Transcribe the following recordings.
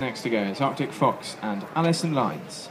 Next to go is Arctic Fox and Alison Lines.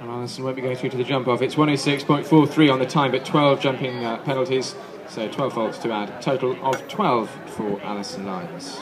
And Alison won't be going through to the jump off. It's 106.43 on the time, but 12 jumping uh, penalties. So 12 faults to add. Total of 12 for Alison Lines.